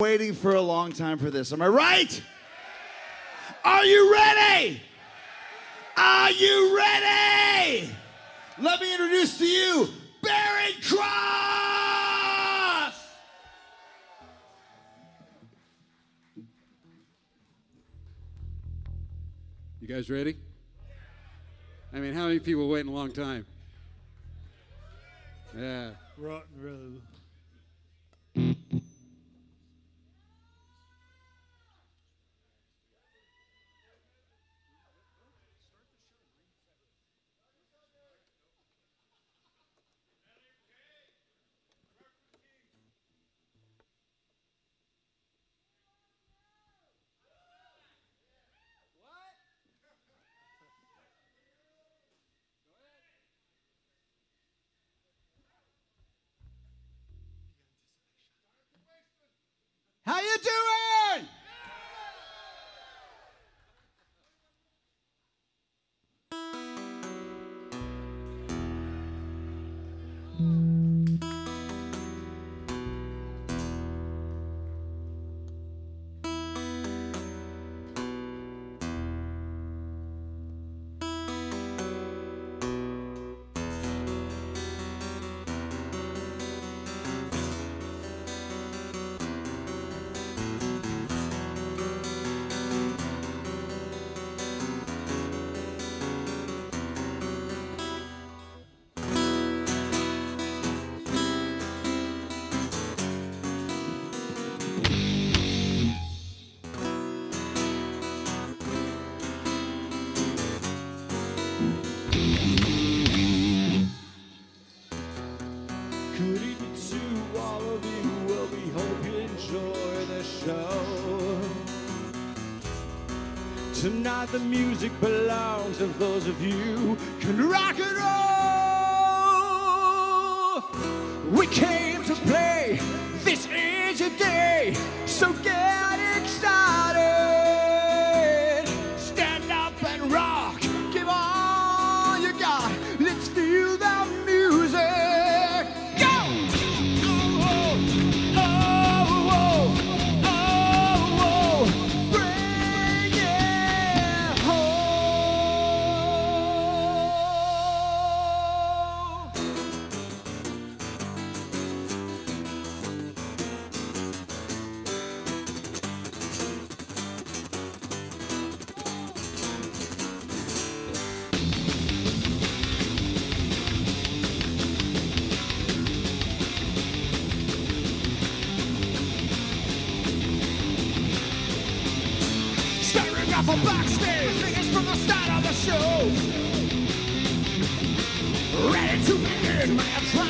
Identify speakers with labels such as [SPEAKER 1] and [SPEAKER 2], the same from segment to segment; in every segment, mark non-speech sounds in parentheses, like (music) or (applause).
[SPEAKER 1] waiting for a long time for this. Am I right? Are you ready? Are you ready? Let me introduce to you Barren Cross.
[SPEAKER 2] You guys ready? I mean, how many people waiting a long time? Yeah.
[SPEAKER 3] Rotten
[SPEAKER 1] rhythm. Tonight the music belongs to those of you? Can rock in my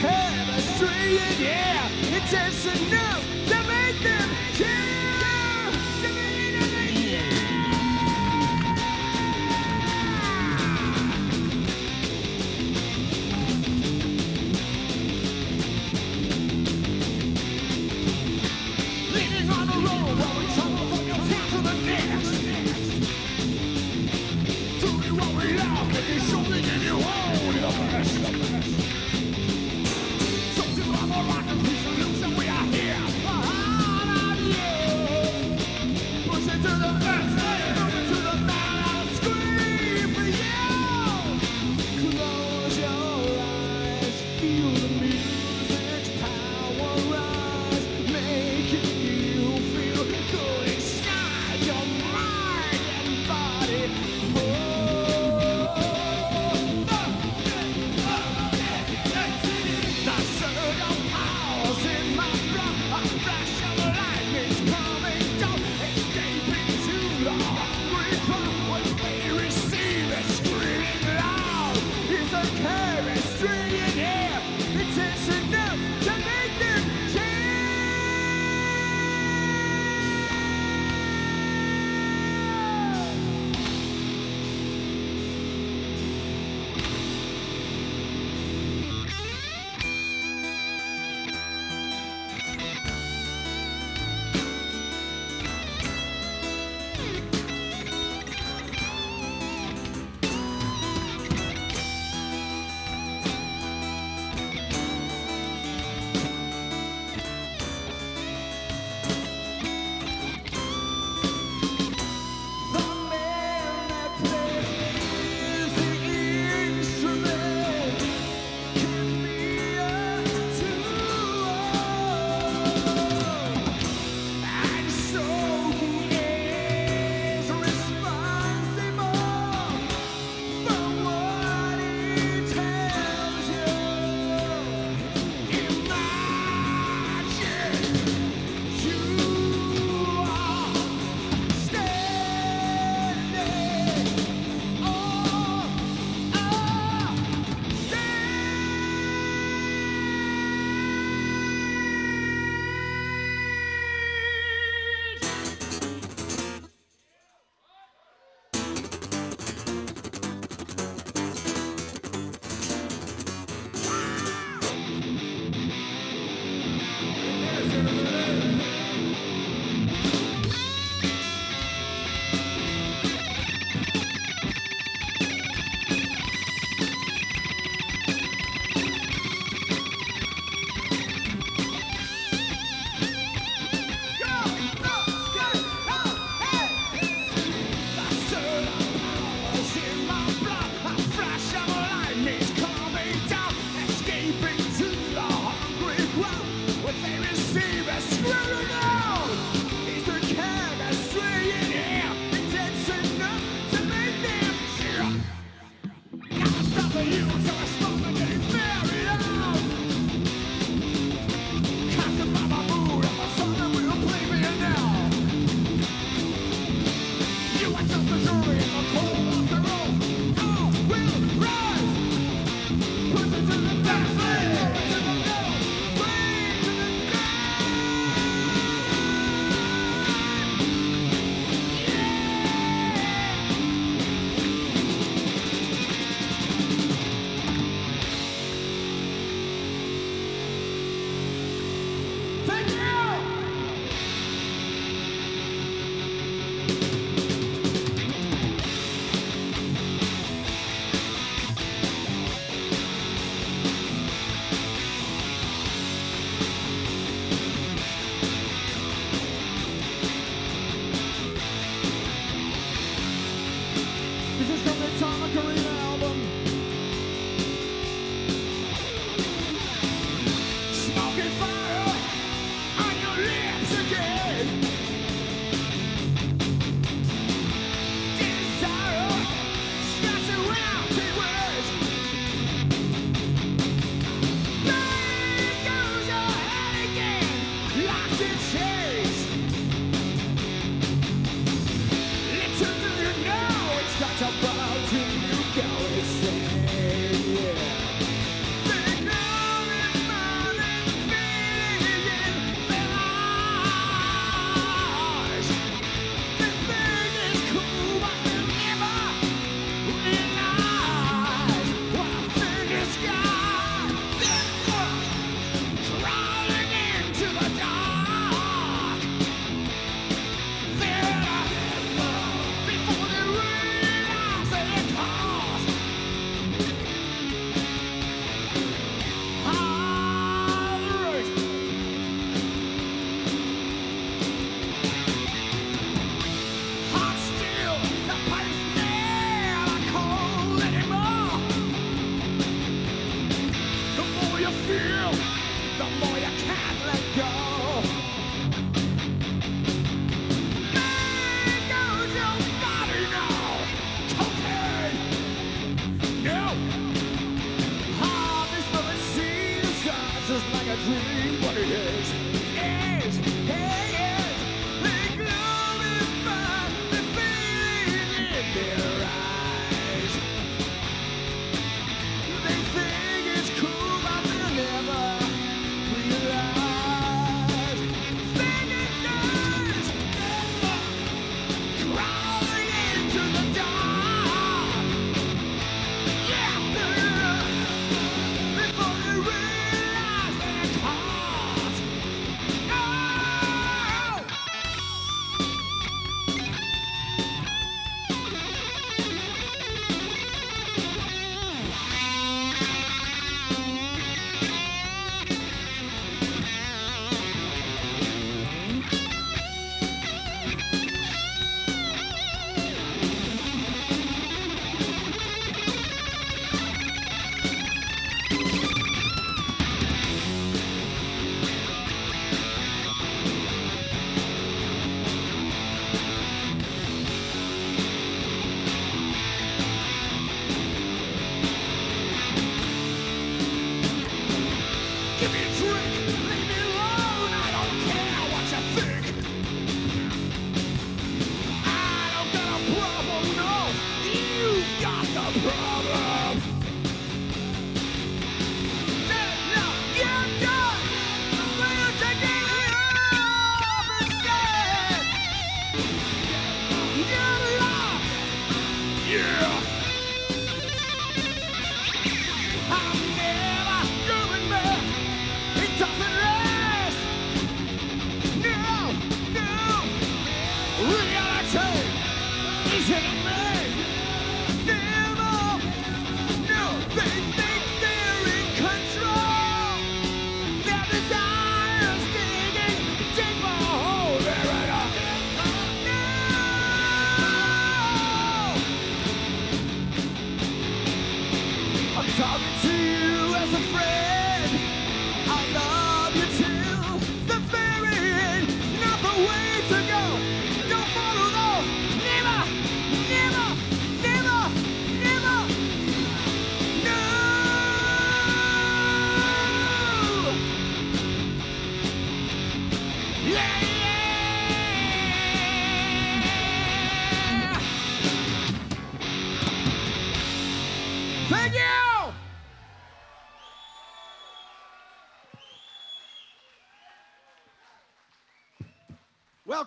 [SPEAKER 1] Have a dream, yeah. It's just enough to make them.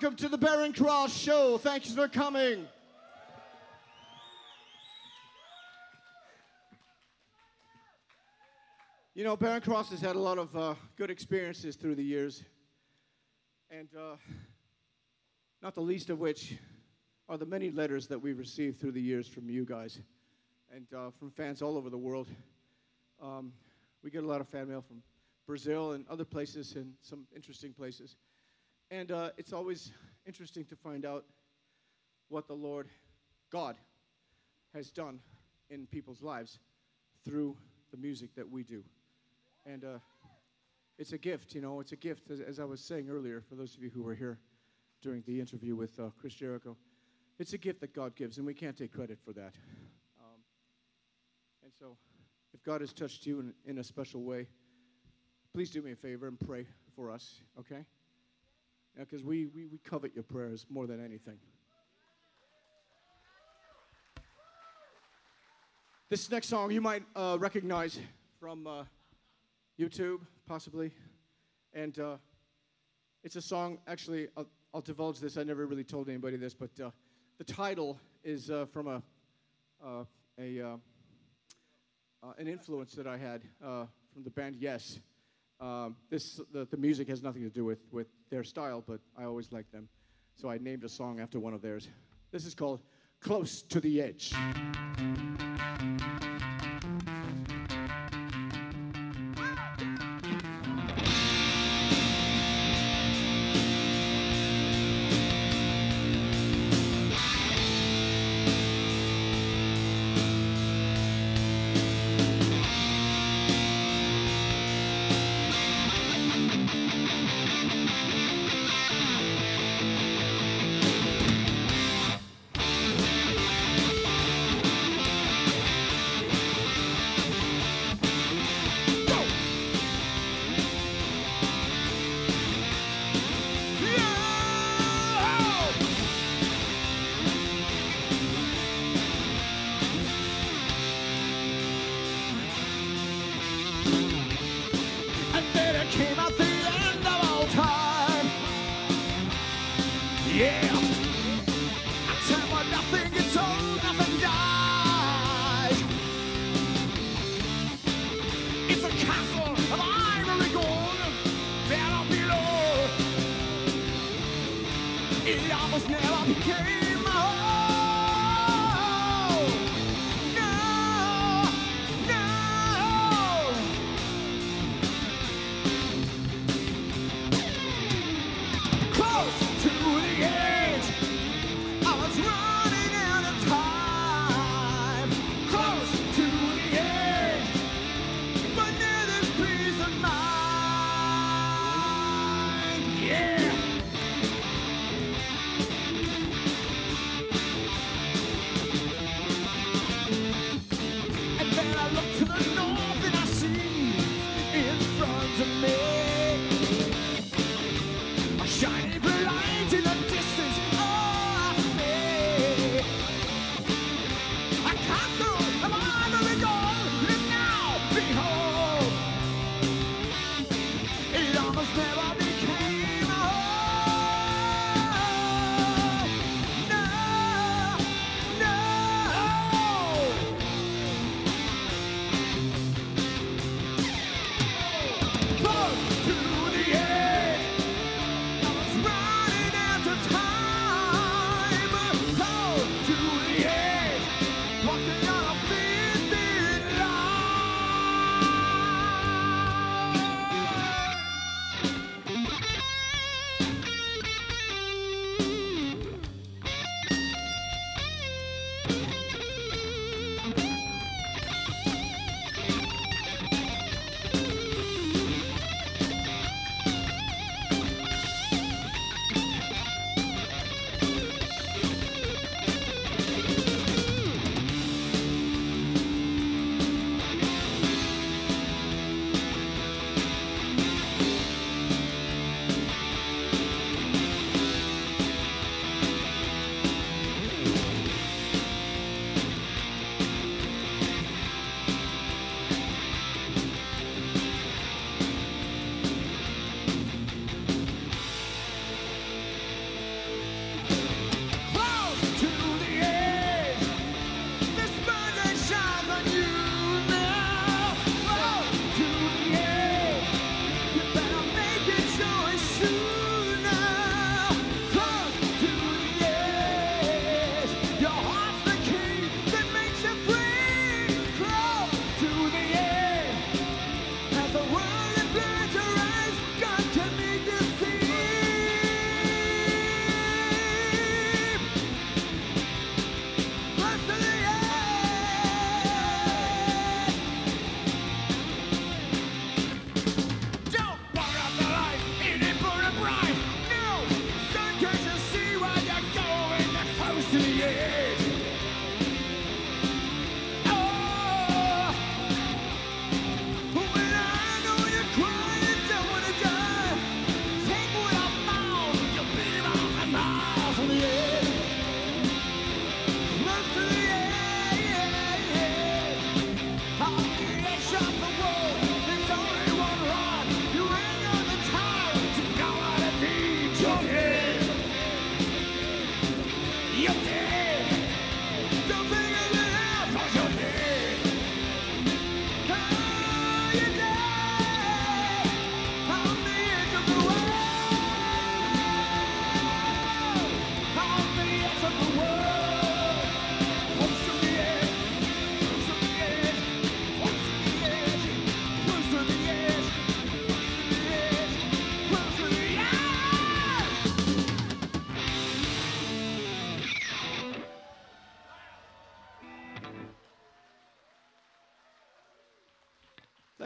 [SPEAKER 1] Welcome to the Barren Cross Show. Thank you for coming. You know, Barren Cross has had a lot of uh, good experiences through the years, and uh, not the least of which are the many letters that we've received through the years from you guys and uh, from fans all over the world. Um, we get a lot of fan mail from Brazil and other places and some interesting places. And uh, it's always interesting to find out what the Lord God has done in people's lives through the music that we do. And uh, it's a gift, you know, it's a gift, as, as, I was saying earlier, for those of you who were here during the interview with uh, Chris Jericho. It's a gift that God gives, and we can't take credit for that. Um, and so, if God has touched you in, in a special way, please do me a favor and pray for us, okay? Because we, we, we covet your prayers more than anything. This next song you might uh, recognize from uh, YouTube, possibly. And uh, it's a song, actually, I'll, I'll, divulge this. I never really told anybody this, but uh, the title is uh, from a, uh, a an influence that I had from the band Yes. Um, this, the, the music has nothing to do with, with their style, but I always liked them. So I named a song after one of theirs. This is called Close to the Edge.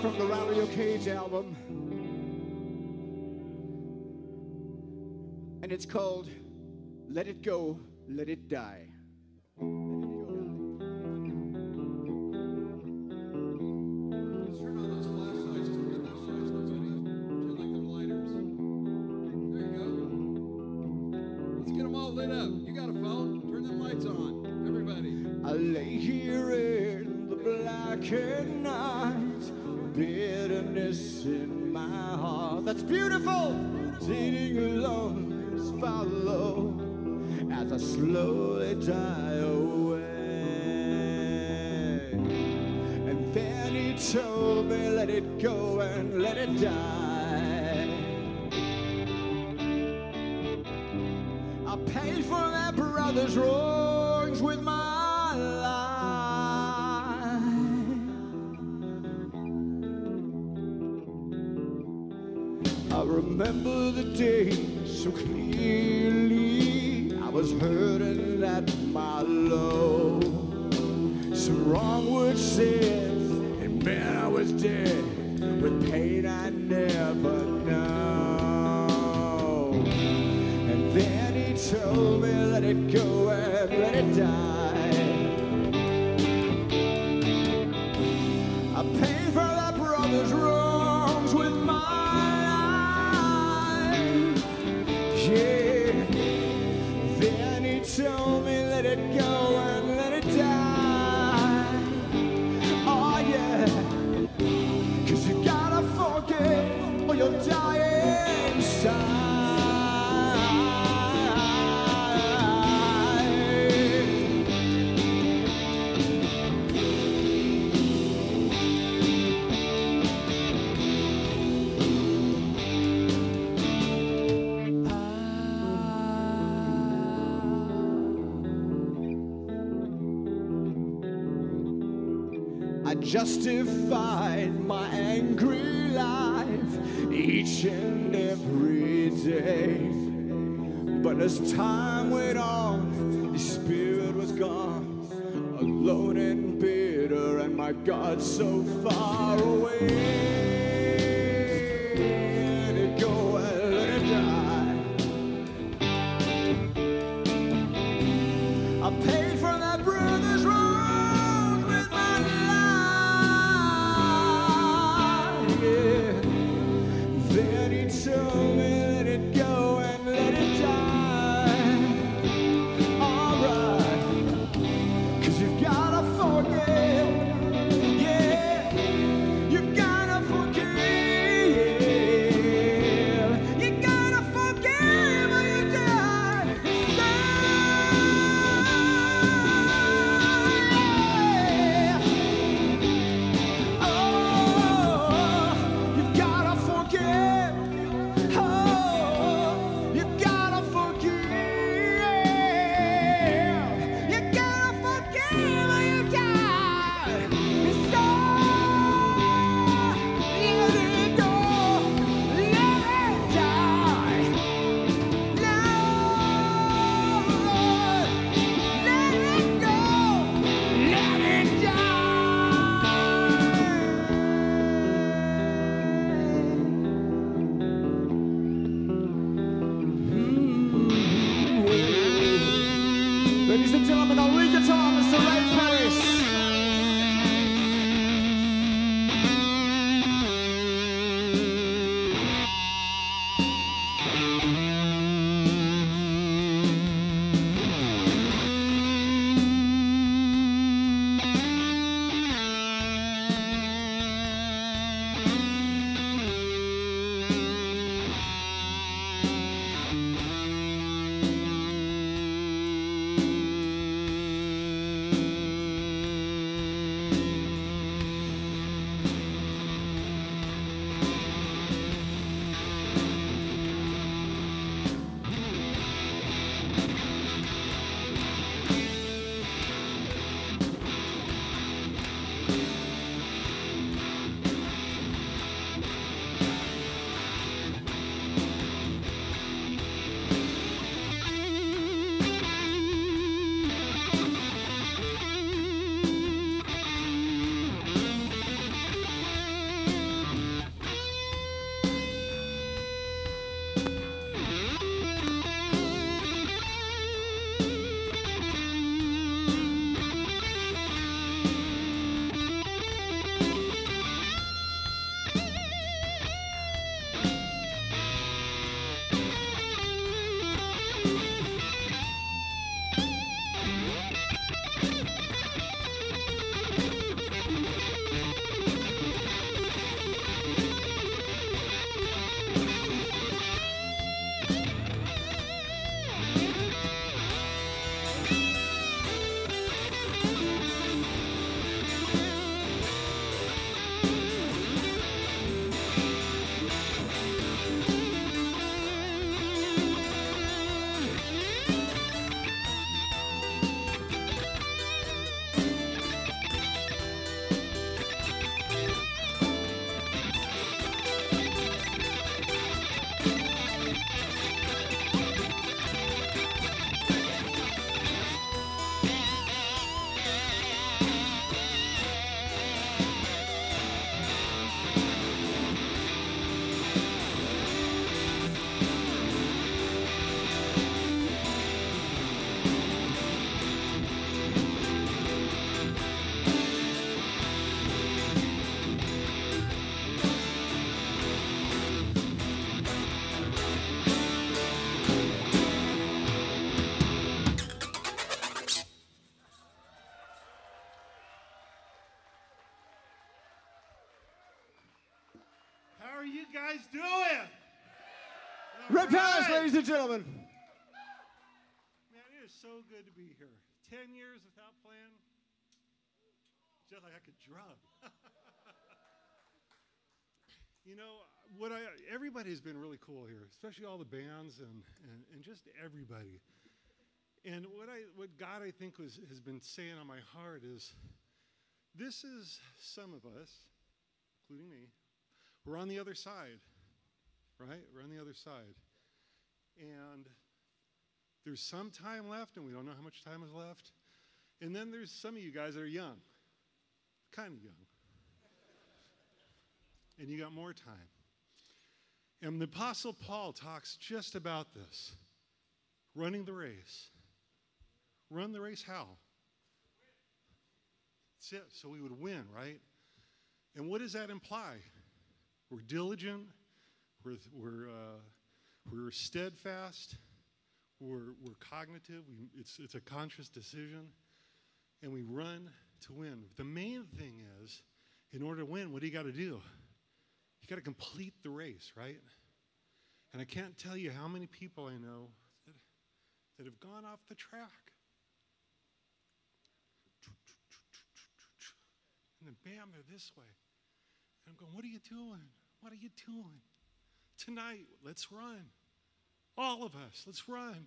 [SPEAKER 1] from the Rattle Your Cage album. And it's called Let It Go, Let It Die. remember the day so clearly. I was hurt. I justified my angry life each and every day. But as time went on, the spirit was gone, alone and bitter, and my God so far away. Ladies and gentlemen.
[SPEAKER 3] Man, it is so good to be here. Ten years without playing, just like I could drum. (laughs) you know, what I everybody's been really cool here, especially all the bands and, and, and just everybody. And what I what God I think was has been saying on my heart is this is some of us, including me, we're on the other side. Right? We're on the other side. And there's some time left, and we don't know how much time is left. And then there's some of you guys that are young, kind of young. And you got more time. And the Apostle Paul talks just about this running the race. Run the race how? That's it. So we would win, right? And what does that imply? We're diligent, we're, we're, uh, we're steadfast, we're, we're cognitive, we, it's, it's a conscious decision, and we run to win. The main thing is, in order to win, what do you got to do? You got to complete the race, right? And I can't tell you how many people I know that, that have gone off the track. And then bam, they're this way. And I'm going, what are you doing? What are you doing? Tonight, let's run. All of us, let's run.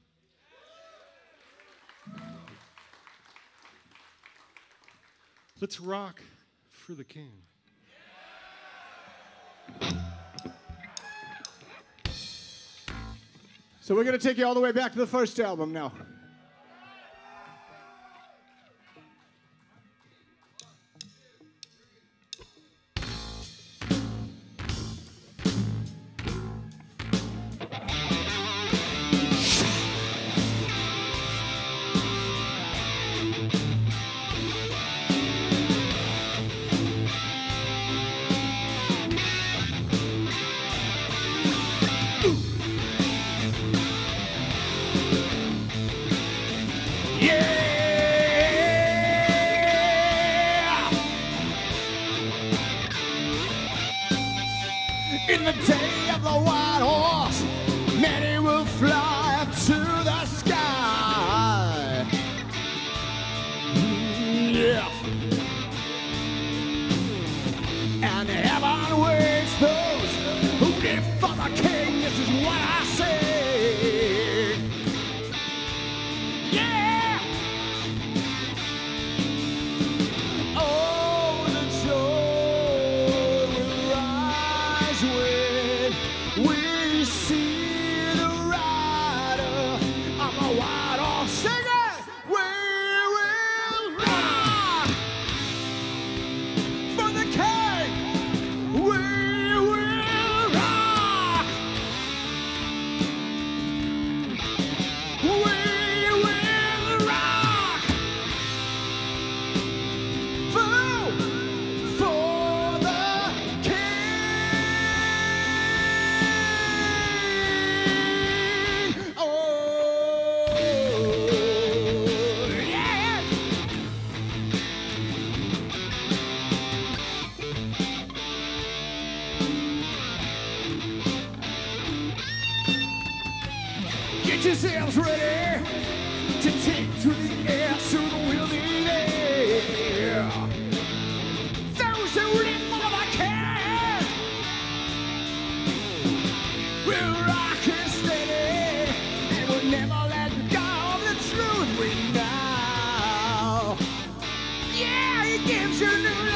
[SPEAKER 3] Let's rock for the King.
[SPEAKER 1] So we're going to take you all the way back to the first album now. Get yourselves ready to take to the air to the wilderness. Those who live for the king will rock and steady and will never let go of the truth we know. Yeah, he gives you new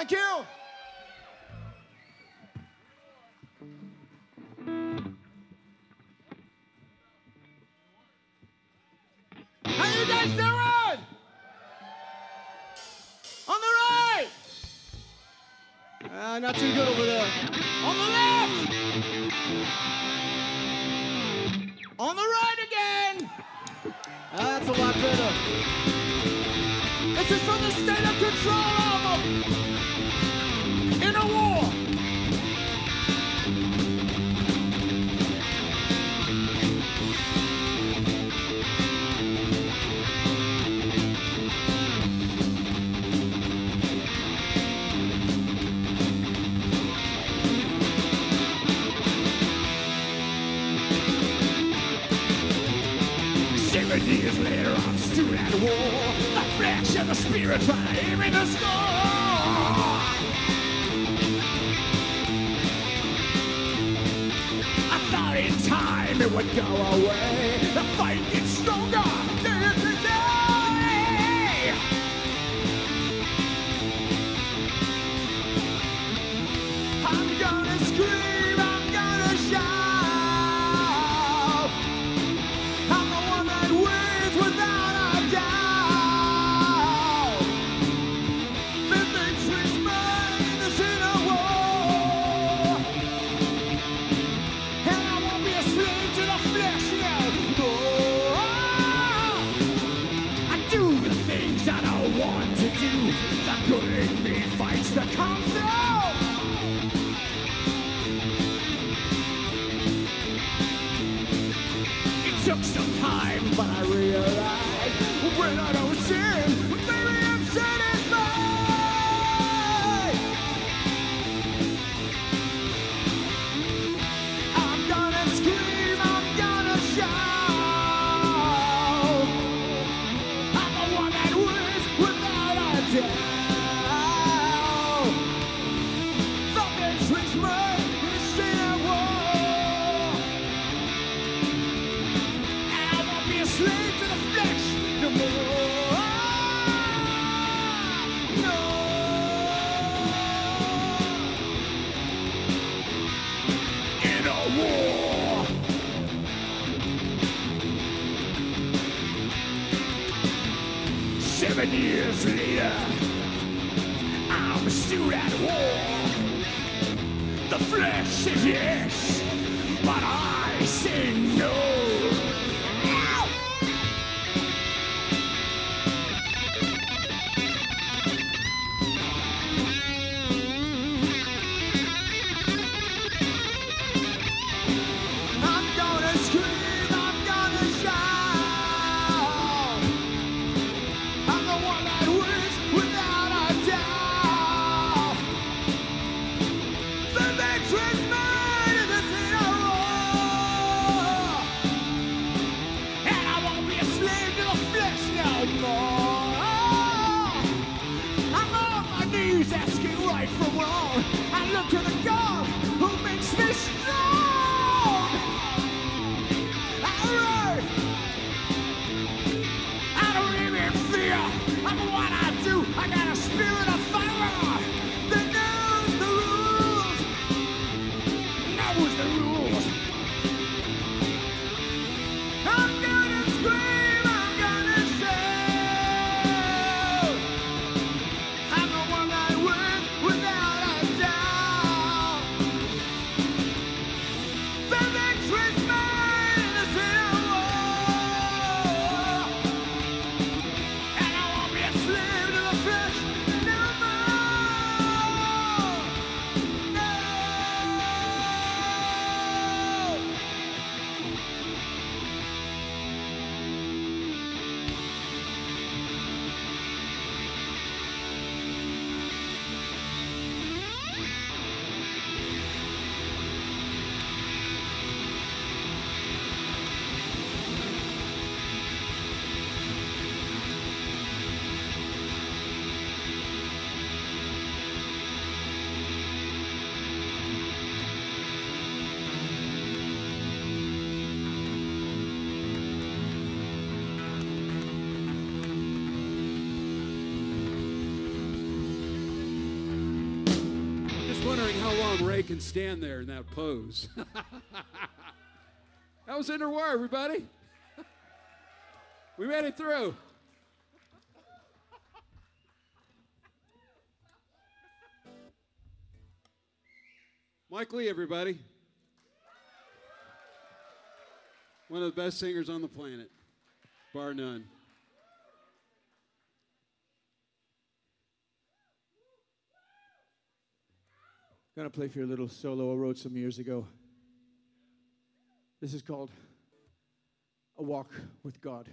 [SPEAKER 1] Thank you.
[SPEAKER 4] Can stand there in that pose. (laughs) that was Inner War, everybody. we made it through. Mike Lee, everybody. One of the best singers on the planet, bar none.
[SPEAKER 1] Gonna play for you a little solo I wrote some years ago. This is called A Walk with God.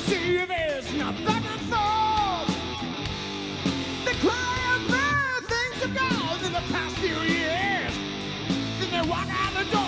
[SPEAKER 1] see. They cry about things in the past few years. Then they walk out the door.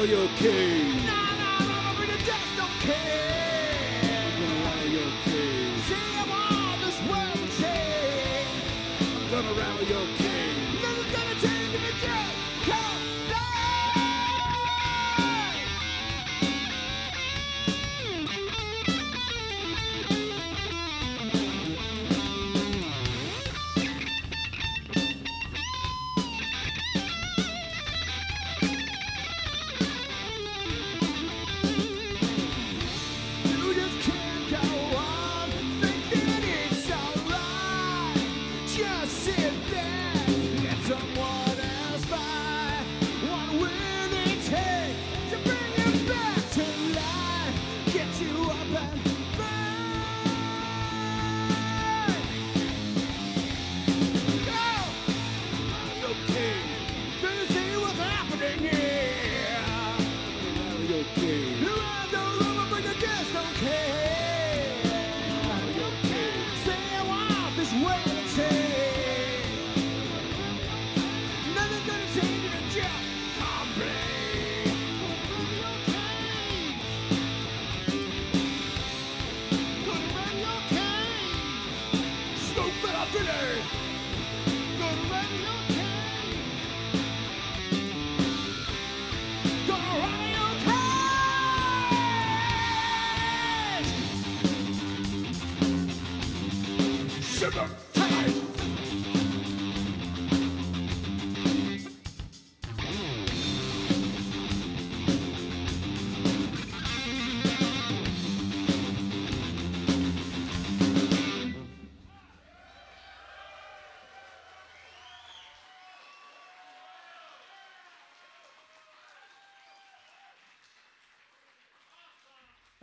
[SPEAKER 1] Royal King.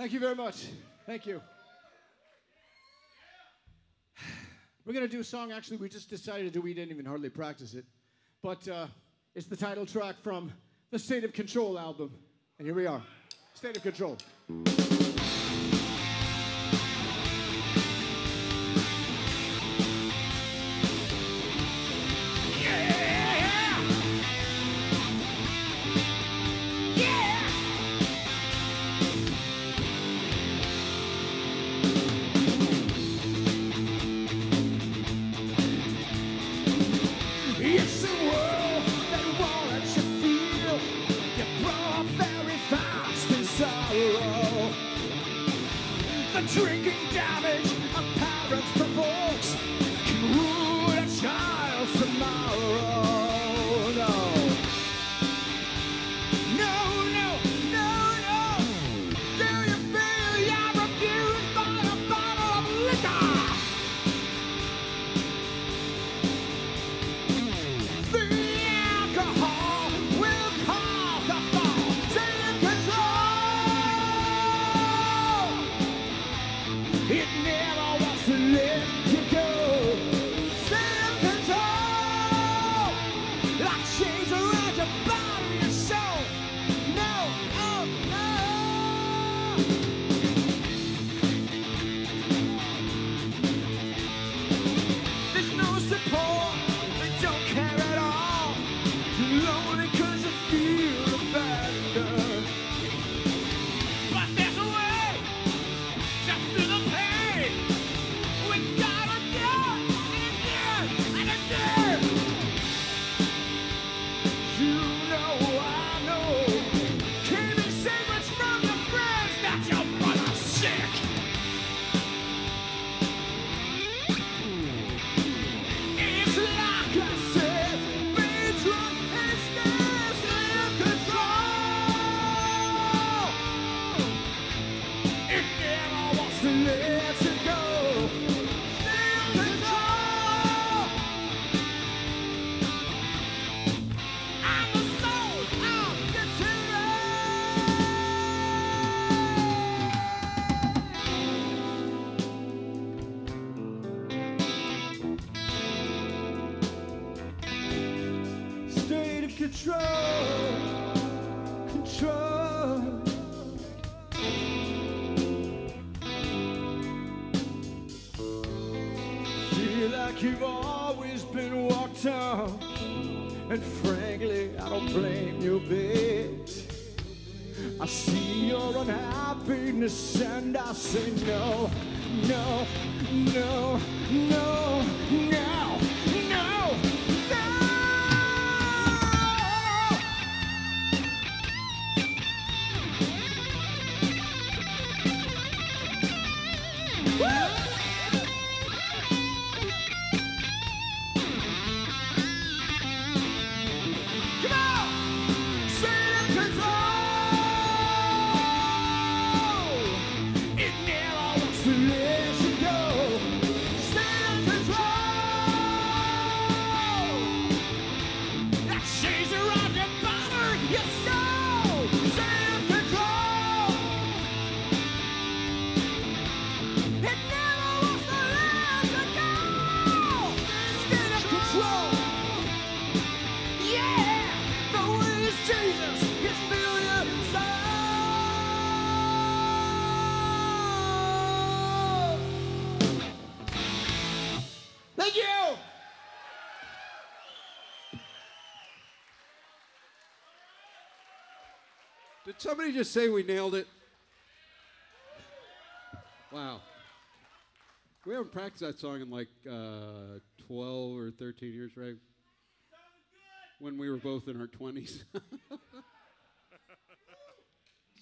[SPEAKER 5] Thank you very much. Thank you. We're going to do a song, actually, we just decided to do. We didn't even hardly practice it. But uh, it's the title track from the State of Control album. And here we are State of Control.
[SPEAKER 4] Somebody just say we nailed it? Wow. We haven't practiced that song in like uh, 12 or 13 years, right? When we were both in our 20s. (laughs)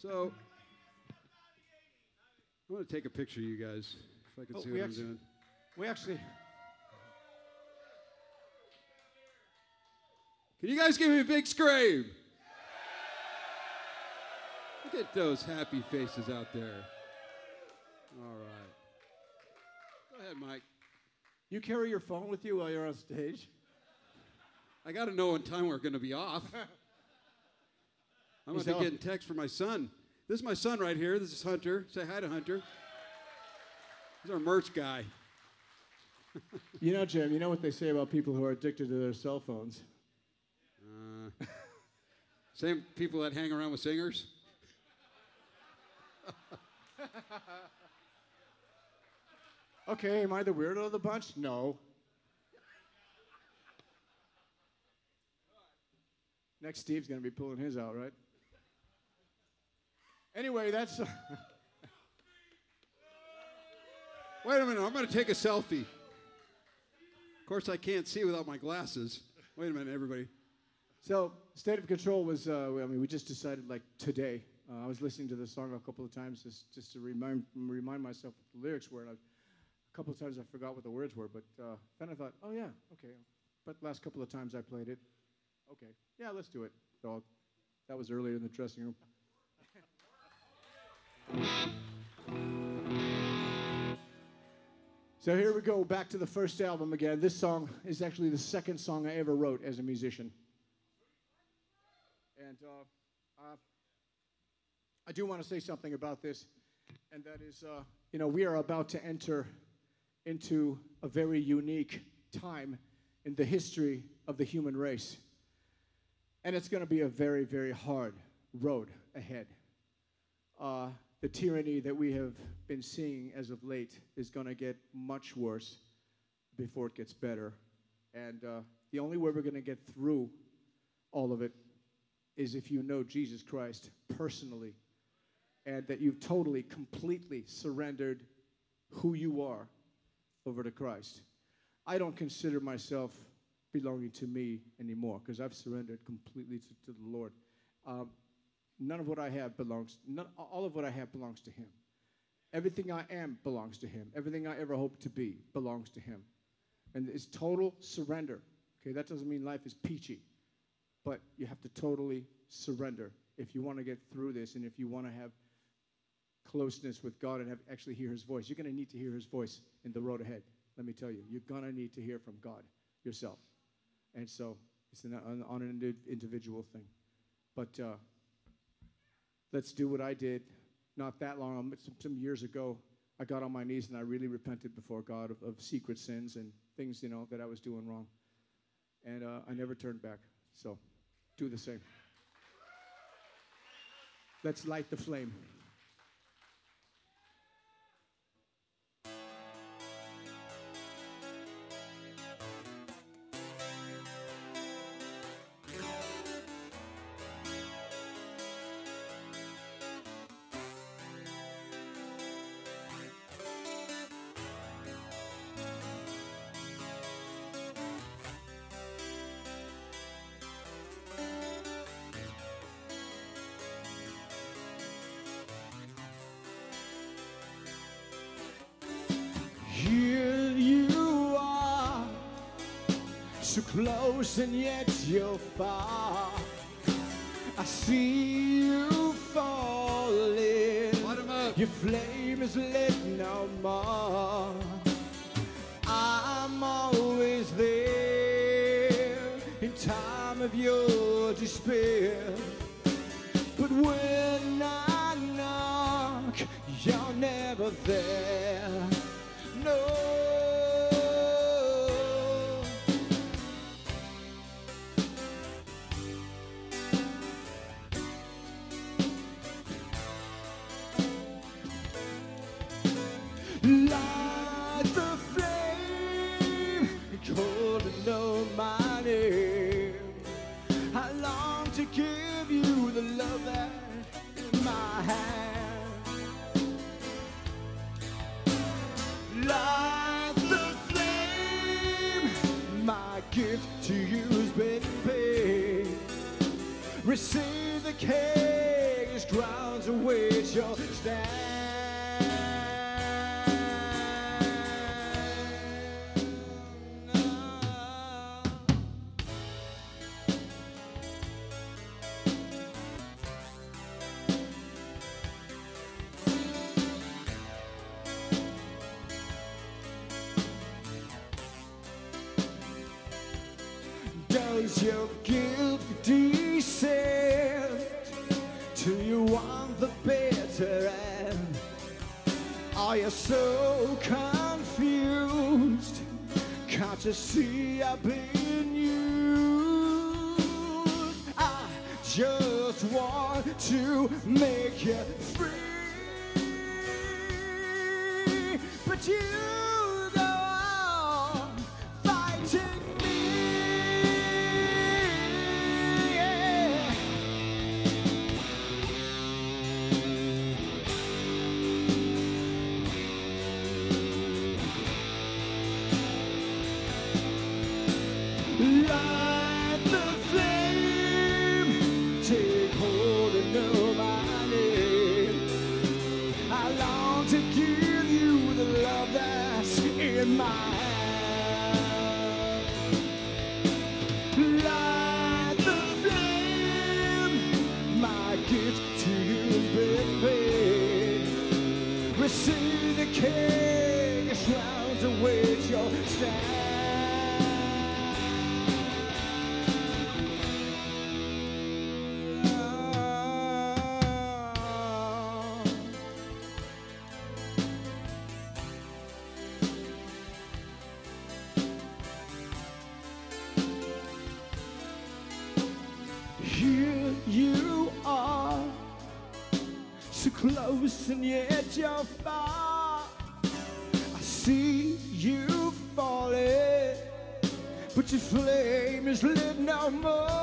[SPEAKER 4] so, I want to take a picture of you guys, if I can
[SPEAKER 1] Oh,
[SPEAKER 4] see
[SPEAKER 1] we
[SPEAKER 4] what I'm doing.
[SPEAKER 1] We actually,
[SPEAKER 4] Can you guys give me a big scream? Look at those happy faces out there. All right. Go ahead, Mike.
[SPEAKER 1] you carry your phone with you while you're on stage.
[SPEAKER 4] I got to know when time we're going to be off. I'm going to
[SPEAKER 1] be
[SPEAKER 4] getting a text from my son. This is my son right here. This is Hunter. Say hi to Hunter. He's our merch guy. (laughs)
[SPEAKER 1] You know, Jim, you know what they say about people who are addicted to their cell phones?
[SPEAKER 4] Uh, same people that hang around with singers. (laughs)
[SPEAKER 1] Okay, am I the weirdo of the bunch? No. Next, Steve's going to be pulling his out, right? Anyway, that's. (laughs)
[SPEAKER 4] Wait a minute. I'm going to take a selfie. Of course, I can't see without my glasses. Wait a minute, everybody.
[SPEAKER 1] So, State of Control was, uh, I mean, we just decided like today. Uh, I was listening to the song a couple of times just, just to remind, remind myself what the lyrics were. And I, a couple of times I forgot what the words were, but uh, then I thought, oh, yeah, okay. But last couple of times I played it, okay, yeah, let's do it, dog. That was earlier in the dressing room. (laughs) So here we go, back to the first album again. This song is actually the second song I ever wrote as a musician. And uh, uh, I do want to say something about this, and that is, uh, you know, we are about to enter into a very unique time in the history of the human race. And it's going to be a very, very hard road ahead. Uh, the tyranny that we have been seeing as of late is going to get much worse before it gets better. And uh, the only way we're going to get through all of it is if you know Jesus Christ personally and that you've totally, completely surrendered who you are over to Christ. I don't consider myself belonging to me anymore because I've surrendered completely to, to the Lord. Um, none of what I have belongs, none, all of what I have belongs to Him. Everything I am belongs to Him. Everything I ever hope to be belongs to Him. And it's total surrender. Okay, that doesn't mean life is peachy, but you have to totally surrender if you want to get through this and if you want to have closeness with God and have, actually hear His voice. You're going to need to hear His voice in the road ahead. Let me tell you, you're going to need to hear from God yourself. And so it's an, on, on an individual thing. But uh, let's do what I did not that long, um, some, some, years ago. I got on my knees and I really repented before God of, of secret sins and things, you know, that I was doing wrong. And uh, I never turned back. So do the same. Let's light the flame. close and yet you're far. I see you falling. Your flame is lit no more. I'm always there in time of your despair. But when I knock, you're never there. stand. you. close and yet you're far. I see you falling, but your flame is lit no more.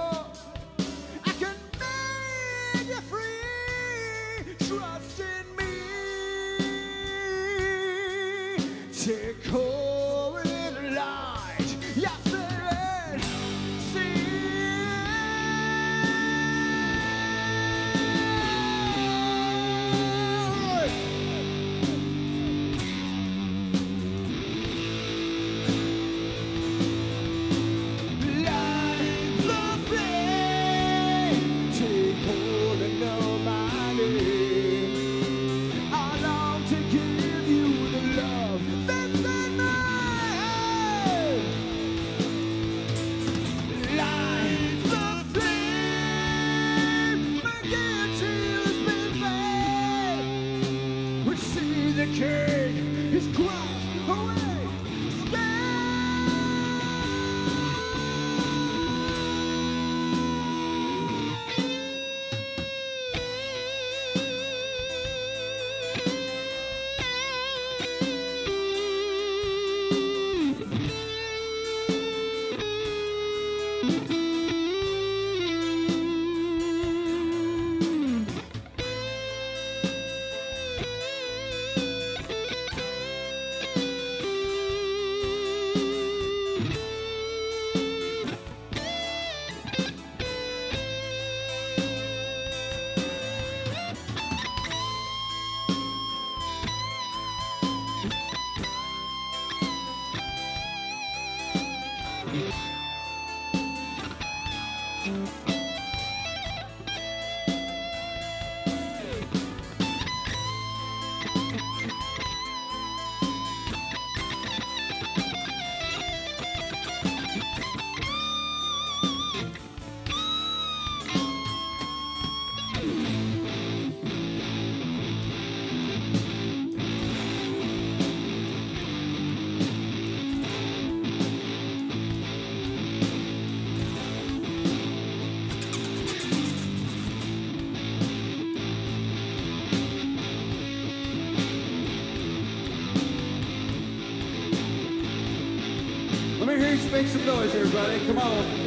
[SPEAKER 1] Make
[SPEAKER 4] some noise, everybody. Come on.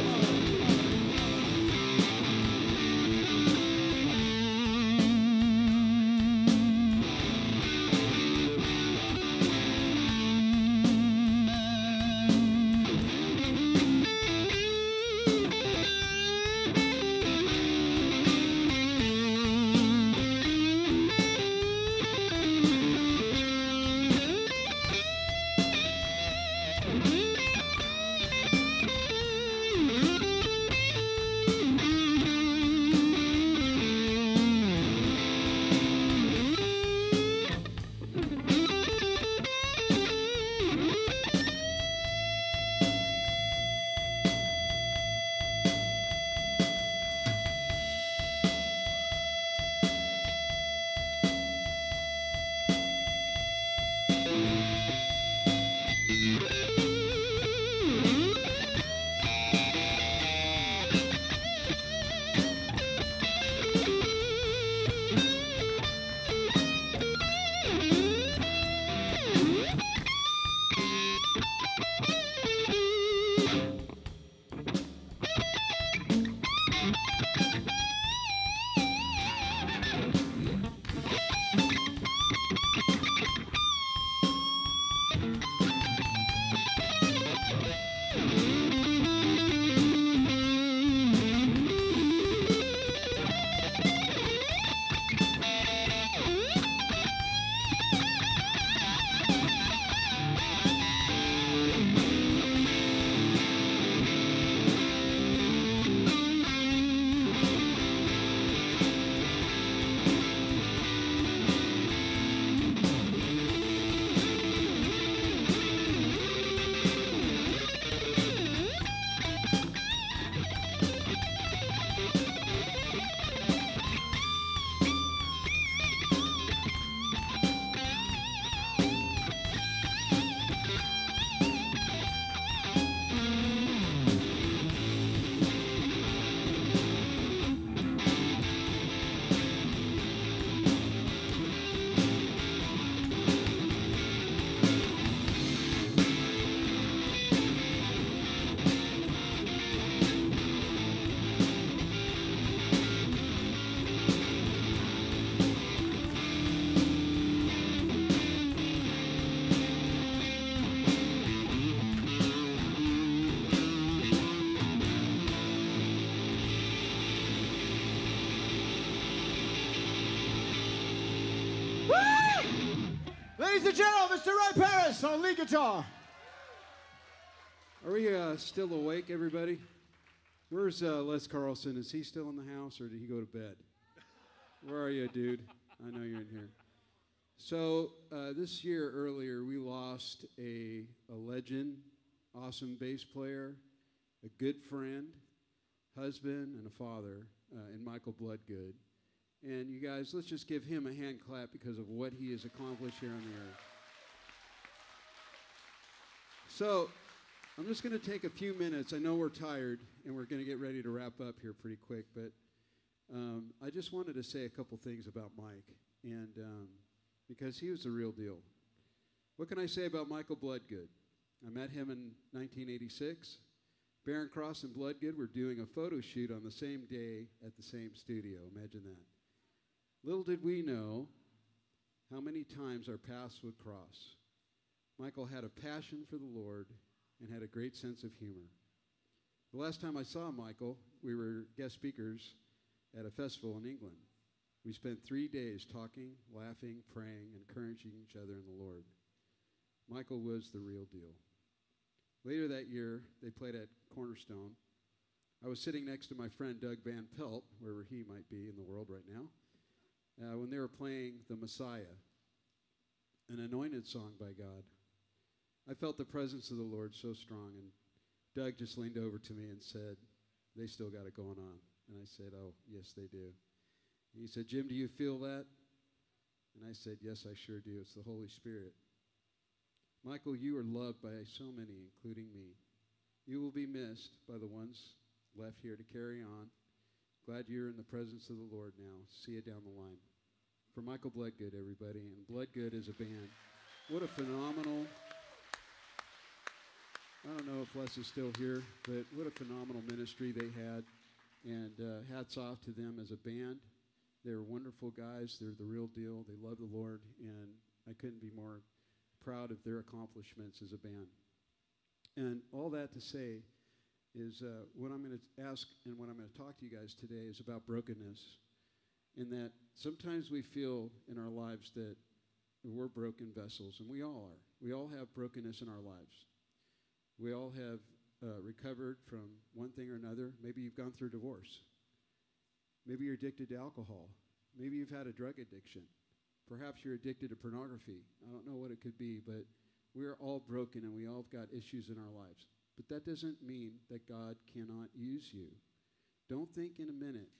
[SPEAKER 4] Are we uh, still awake, everybody? Where's uh, Les Carlson? Is he still in the house or did he go to bed? Where are you, dude? I know you're in here. So, uh, this year earlier, we lost a, a legend, awesome bass player, a good friend, husband, and a father uh, in Michael Bloodgood. And you guys, let's just give him a hand clap because of what he has accomplished here on the earth. So, I'm just going to take a few minutes. I know we're tired and we're going to get ready to wrap up here pretty quick, but um, I just wanted to say a couple things about Mike, and um, because he was the real deal. What can I say about Michael Bloodgood? I met him in 1986. Barren Cross and Bloodgood were doing a photo shoot on the same day at the same studio. Imagine that. Little did we know how many times our paths would cross. Michael had a passion for the Lord and had a great sense of humor. The last time I saw Michael, we were guest speakers at a festival in England. We spent three days talking, laughing, praying, encouraging each other in the Lord. Michael was the real deal. Later that year, they played at Cornerstone. I was sitting next to my friend Doug Van Pelt, wherever he might be in the world right now, uh, when they were playing The Messiah, an anointed song by God. I felt the presence of the Lord so strong, and Doug just leaned over to me and said, They still got it going on. And I said, Oh, yes, they do. And he said, Jim, do you feel that? And I said, Yes, I sure do. It's the Holy Spirit. Michael, you are loved by so many, including me. You will be missed by the ones left here to carry on. Glad you're in the presence of the Lord now. See you down the line. For Michael Bloodgood, everybody, and Bloodgood is a band. What a phenomenal. I don't know if Les is still here, but what a phenomenal ministry they had. And uh, hats off to them as a band. They're wonderful guys. They're the real deal. They love the Lord. And I couldn't be more proud of their accomplishments as a band. And all that to say is uh, what I'm going to ask and what I'm going to talk to you guys today is about brokenness. In that sometimes we feel in our lives that we're broken vessels, and we all are. We all have brokenness in our lives. We all have uh, recovered from one thing or another. Maybe you've gone through divorce. Maybe you're addicted to alcohol. Maybe you've had a drug addiction. Perhaps you're addicted to pornography. I don't know what it could be, but we're all broken and we all have got issues in our lives. But that doesn't mean that God cannot use you. Don't think in a minute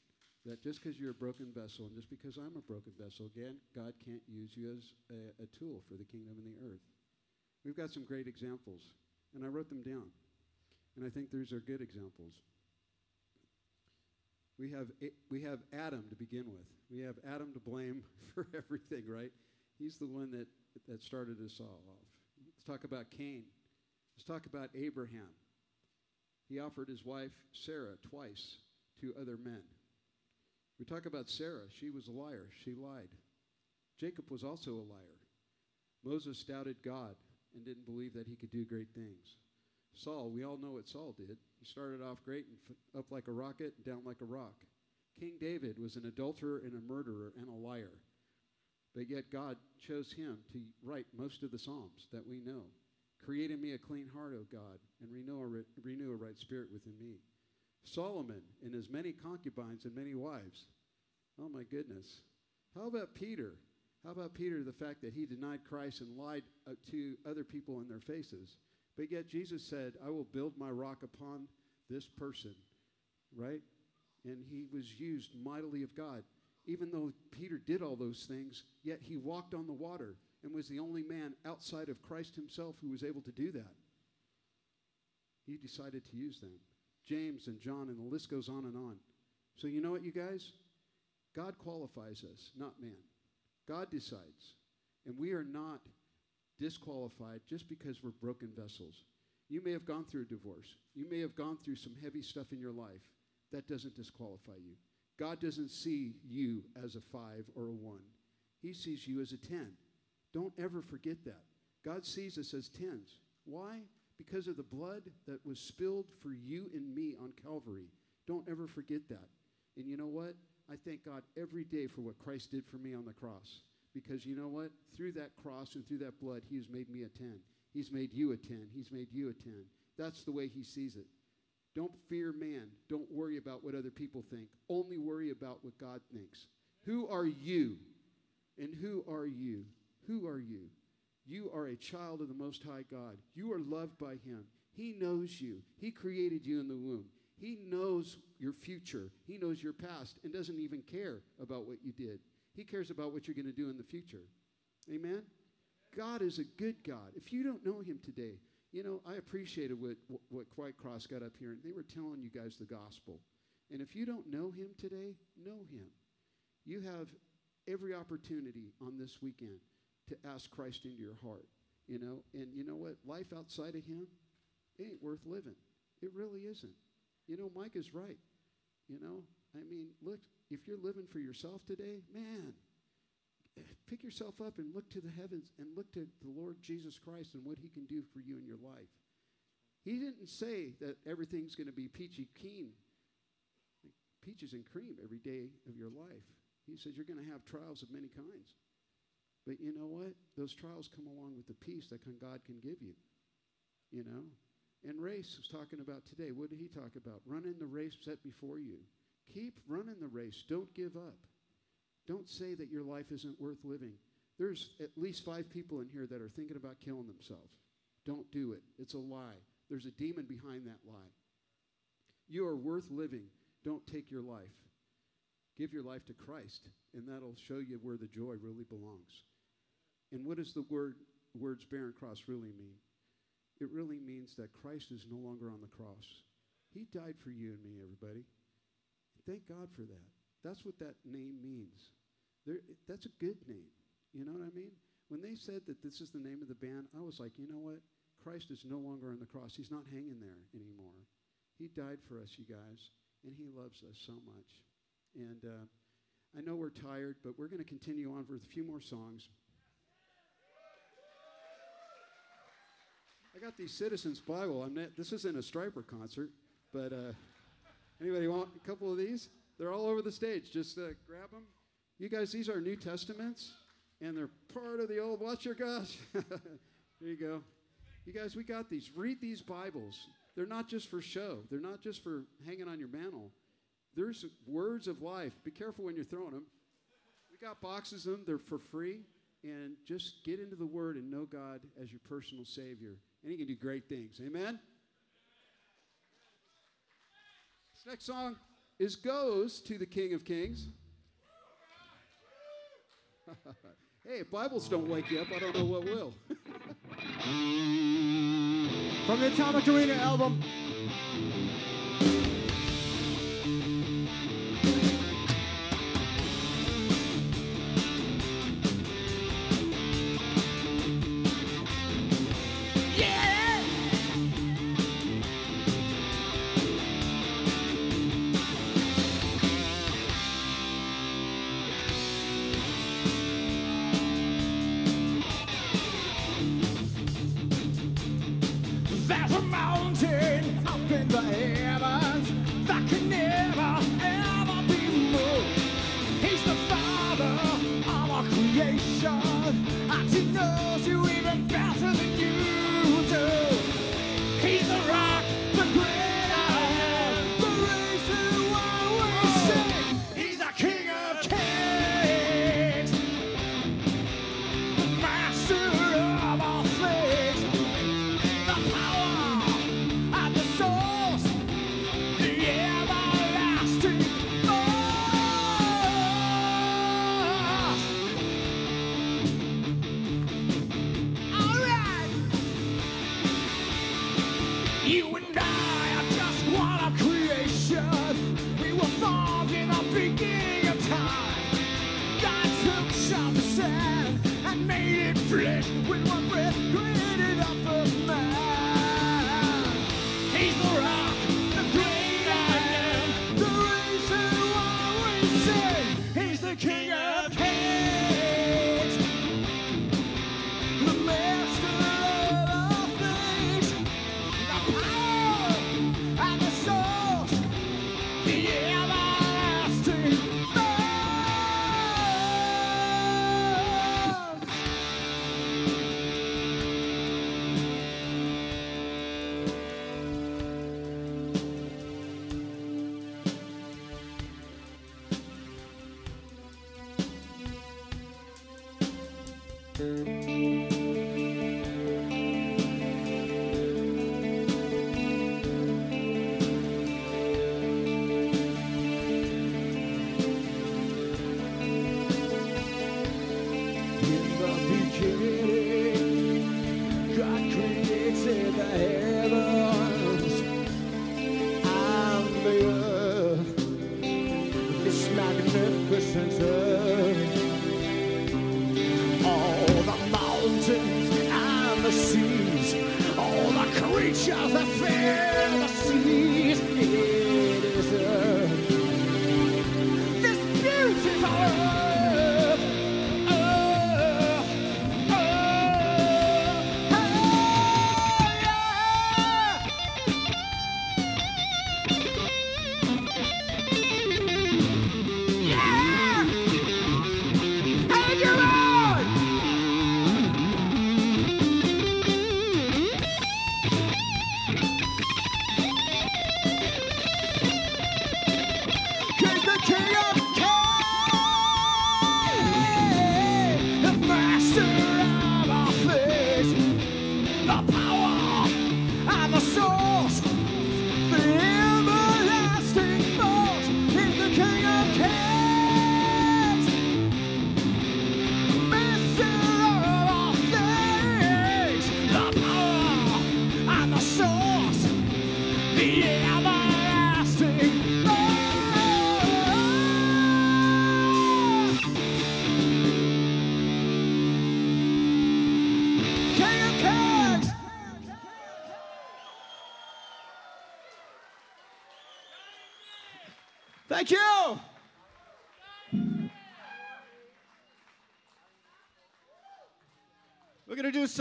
[SPEAKER 4] that just because you're a broken vessel and just because I'm a broken vessel, again, God can't use you as a, a tool for the kingdom and the earth. We've got some great examples, and I wrote them down. And I think these are good examples. We have, we have Adam to begin with. We have Adam to blame (laughs) for everything, right? He's the one that, that started us all off. Let's talk about Cain. Let's talk about Abraham. He offered his wife Sarah twice to other men. We talk about Sarah. She was a liar. She lied. Jacob was also a liar. Moses doubted God and didn't believe that he could do great things. Saul, we all know what Saul did. He started off great and f- up like a rocket and down like a rock. King David was an adulterer and a murderer and a liar. But yet God chose him to write most of the Psalms that we know. Create in me a clean heart, O God, and renew a, re- renew a right spirit within me. Solomon and his many concubines and many wives. Oh my goodness. How about Peter? How about Peter, the fact that he denied Christ and lied uh, to other people in their faces? But yet Jesus said, I will build my rock upon this person, right? And he was used mightily of God. Even though Peter did all those things, yet he walked on the water and was the only man outside of Christ himself who was able to do that. He decided to use them. James and John, and the list goes on and on. So, you know what, you guys? God qualifies us, not man. God decides. And we are not disqualified just because we're broken vessels. You may have gone through a divorce. You may have gone through some heavy stuff in your life. That doesn't disqualify you. God doesn't see you as a five or a one, He sees you as a 10. Don't ever forget that. God sees us as tens. Why? Because of the blood that was spilled for you and me on Calvary. Don't ever forget that. And you know what? I thank God every day for what Christ did for me on the cross. Because you know what? Through that cross and through that blood, He has made me a 10. He's made you a 10. He's made you a 10. That's the way He sees it. Don't fear man. Don't worry about what other people think. Only worry about what God thinks. Who are you? And who are you? Who are you? You are a child of the Most High God. You are loved by Him. He knows you. He created you in the womb. He knows your future. He knows your past and doesn't even care about what you did. He cares about what you're going to do in the future. Amen? God is a good God. If you don't know Him today, you know, I appreciated what, what Whitecross got up here, and they were telling you guys the gospel. And if you don't know Him today, know Him. You have every opportunity on this weekend to ask Christ into your heart. You know, and you know what? Life outside of Him ain't worth living. It really isn't. You know, Mike is right. You know, I mean, look, if you're living for yourself today, man, pick yourself up and look to the heavens and look to the Lord Jesus Christ and what he can do for you in your life. He didn't say that everything's going to be peachy keen, peaches and cream every day of your life. He says you're going to have trials of many kinds. But you know what? Those trials come along with the peace that God can give you. You know? And race was talking about today. What did he talk about? Running the race set before you. Keep running the race. Don't give up. Don't say that your life isn't worth living. There's at least five people in here that are thinking about killing themselves. Don't do it. It's a lie. There's a demon behind that lie. You are worth living. Don't take your life. Give your life to Christ, and that'll show you where the joy really belongs. And what does the word words barren cross really mean? It really means that Christ is no longer on the cross. He died for you and me, everybody. Thank God for that. That's what that name means. There, that's a good name. You know what I mean? When they said that this is the name of the band, I was like, you know what? Christ is no longer on the cross. He's not hanging there anymore. He died for us, you guys, and He loves us so much. And uh, I know we're tired, but we're going to continue on with a few more songs. I got these Citizens Bible. I'm not, this isn't a Stryper concert, but uh, anybody want a couple of these? They're all over the stage. Just uh, grab them. You guys, these are New Testaments, and they're part of the old. Watch your gosh. (laughs) there you go. You guys, we got these. Read these Bibles. They're not just for show. They're not just for hanging on your mantle. There's words of life. Be careful when you're throwing them. We got boxes of them. They're for free. And just get into the Word and know God as your personal Savior. And He can do great things. Amen? This next song is Goes to the King of Kings. (laughs) hey, Bibles don't wake you up, I don't know what will. (laughs)
[SPEAKER 1] From the Atomic Arena album.
[SPEAKER 6] In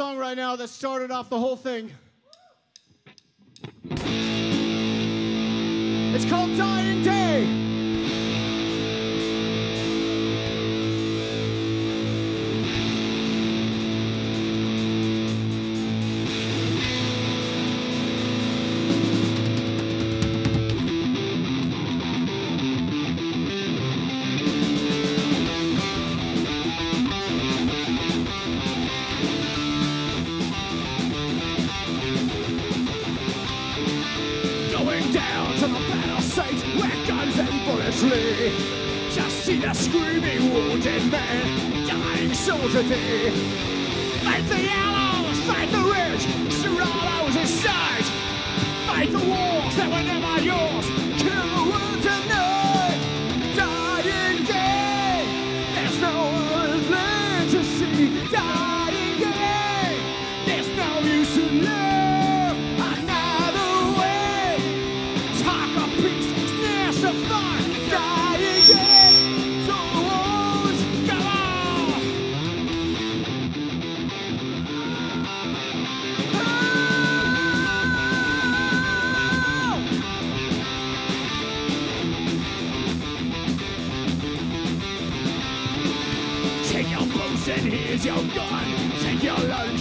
[SPEAKER 5] song right now that started off the whole thing.
[SPEAKER 1] green man, dying soldier day. Fight the yellows, fight the rich, surround those in sight. Fight the wars that were never yours.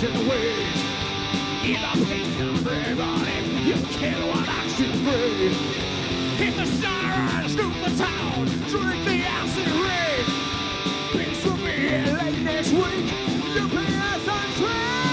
[SPEAKER 1] and ways In the peace of everybody You kill what oxygen free Hit the siren, scoop the town Drink the acid rain. Peace will be here late next week. UPS and train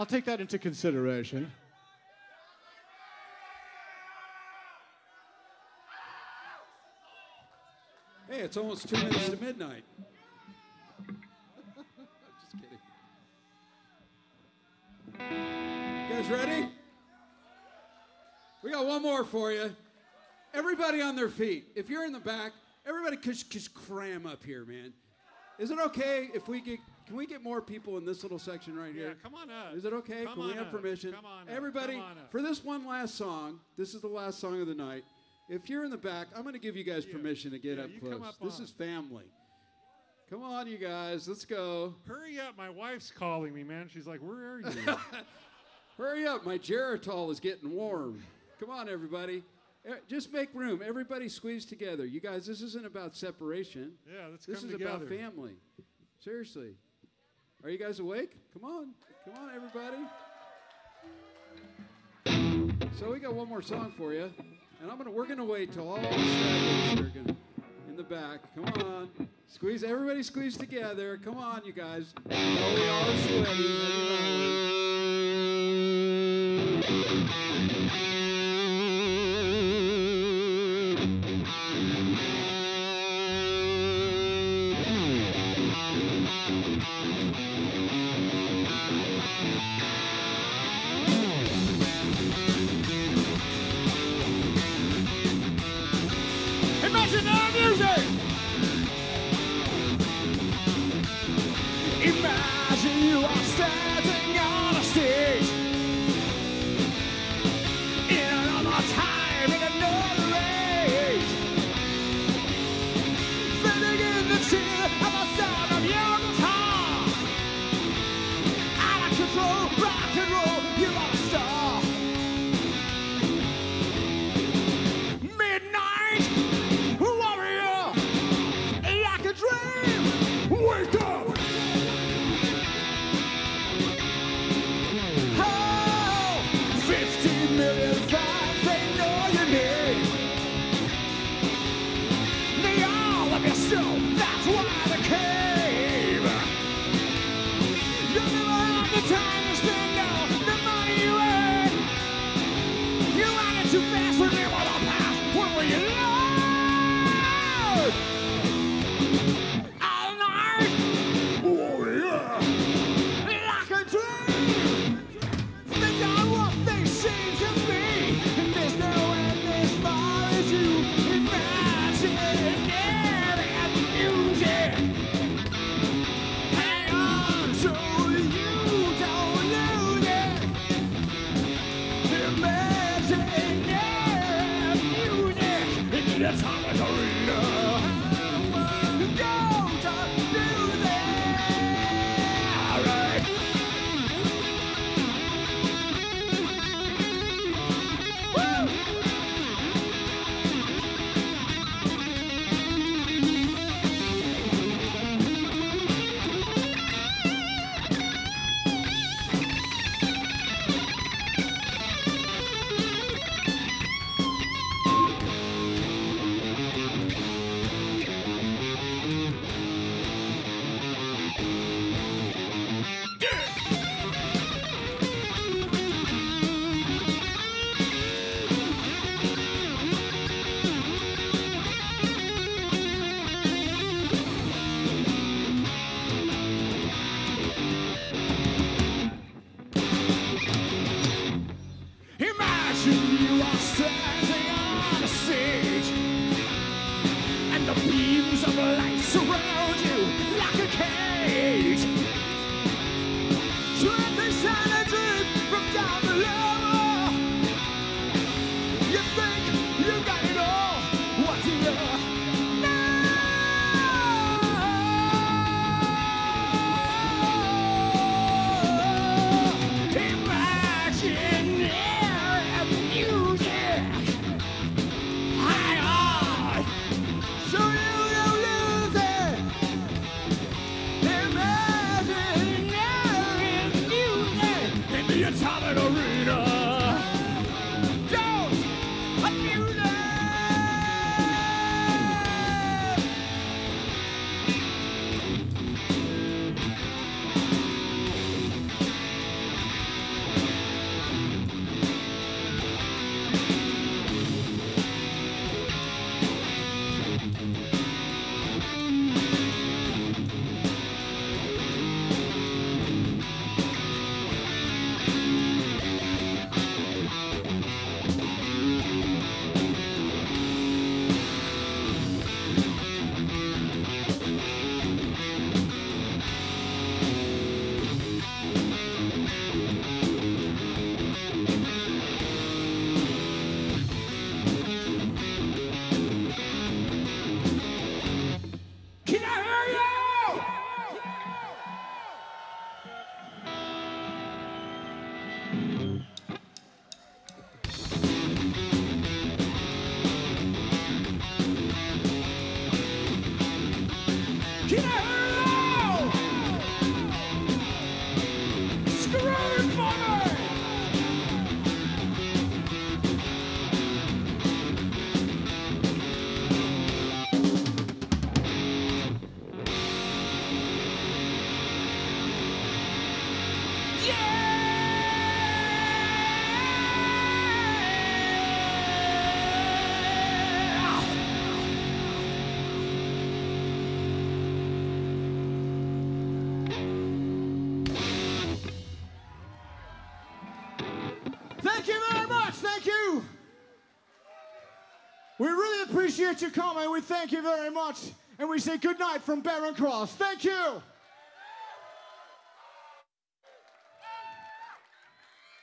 [SPEAKER 5] I'll take that into consideration.
[SPEAKER 4] Hey, it's almost two minutes to midnight. Just kidding. You guys ready? We got one more for you. Everybody on their feet. If you're in the back, everybody just, just cram up here, man. Is it okay if we get? Can we get more people in this little section right
[SPEAKER 3] Yeah,
[SPEAKER 4] here?
[SPEAKER 3] come on up.
[SPEAKER 4] Is it okay?
[SPEAKER 3] Come
[SPEAKER 4] Can we have
[SPEAKER 3] up.
[SPEAKER 4] permission?
[SPEAKER 3] Come on up.
[SPEAKER 4] Everybody,
[SPEAKER 3] on
[SPEAKER 4] for this one last song, this is the last song of the night. If you're in the back, I'm going to give you guys
[SPEAKER 3] Yeah.
[SPEAKER 4] permission to get
[SPEAKER 3] Yeah,
[SPEAKER 4] up close.
[SPEAKER 3] up
[SPEAKER 4] this
[SPEAKER 3] on.
[SPEAKER 4] is family. Come on, you guys, let's go.
[SPEAKER 3] Hurry up! My wife's calling me, man. She's like, "Where are you?" (laughs)
[SPEAKER 4] Hurry up, my Geritol is getting warm. Come on, everybody. Eh, Just make room. Everybody squeeze together. You guys, this isn't about separation.
[SPEAKER 3] yeah, let's
[SPEAKER 4] This is
[SPEAKER 3] together.
[SPEAKER 4] about family. Seriously. Are you guys awake? Come on. Come on, everybody. So we got one more song for you. And I'm gonna we're gonna wait till all the stragglers are gonna in the back. Come on. Squeeze everybody squeeze together. Come on, you guys. We all sweaty. Evidently.
[SPEAKER 1] Appreciate you coming. We thank you very much. And we say good night from Barren Cross. Thank you.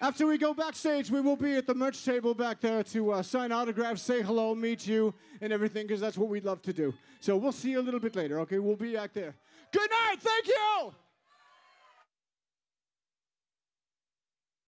[SPEAKER 1] After we go backstage, we will be at the merch table back there to uh, sign autographs, say hello, meet you, and everything, because that's what we'd love to do. So we'll see you a little bit later, okay? We'll be back there. Good night. Thank you.